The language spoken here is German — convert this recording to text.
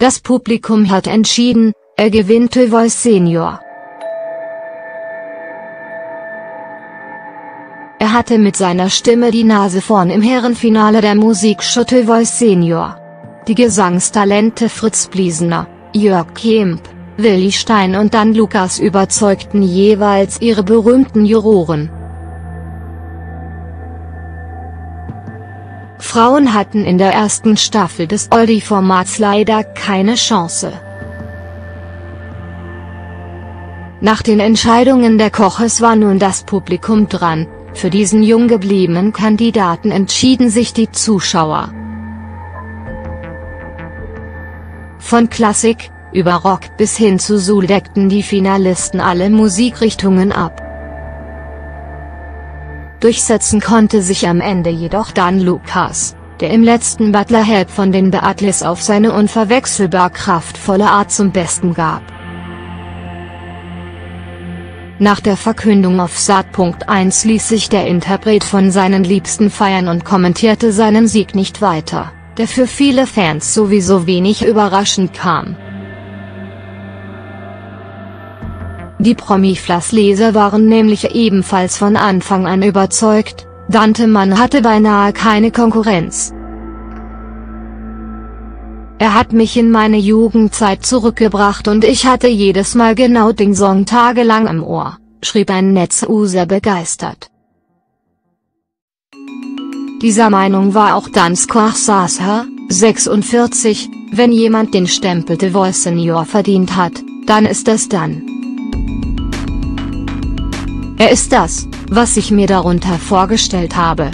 Das Publikum hat entschieden, er gewinnt The Voice Senior. Er hatte mit seiner Stimme die Nase vorn im Herrenfinale der Musikshow The Voice Senior. Die Gesangstalente Fritz Bliesener, Jörg Kemp, Willi Stein und Dan Lukas überzeugten jeweils ihre berühmten Juroren. Frauen hatten in der ersten Staffel des Oldie-Formats leider keine Chance. Nach den Entscheidungen der Koches war nun das Publikum dran, für diesen jung gebliebenen Kandidaten entschieden sich die Zuschauer. Von Klassik, über Rock bis hin zu Soul deckten die Finalisten alle Musikrichtungen ab. Durchsetzen konnte sich am Ende jedoch Dan Lucas, der im letzten Butler Help von den Beatles auf seine unverwechselbar kraftvolle Art zum Besten gab. Nach der Verkündung auf Saat.1 ließ sich der Interpret von seinen Liebsten feiern und kommentierte seinen Sieg nicht weiter, der für viele Fans sowieso wenig überraschend kam. Die Promiflas-Leser waren nämlich ebenfalls von Anfang an überzeugt, Dante Mann hatte beinahe keine Konkurrenz. Er hat mich in meine Jugendzeit zurückgebracht und ich hatte jedes Mal genau den Song tagelang im Ohr, schrieb ein Netzuser begeistert. Dieser Meinung war auch Dan Squarsasa, 46, wenn jemand den Stempel The Voice Senior verdient hat, dann ist es dann. Er ist das, was ich mir darunter vorgestellt habe.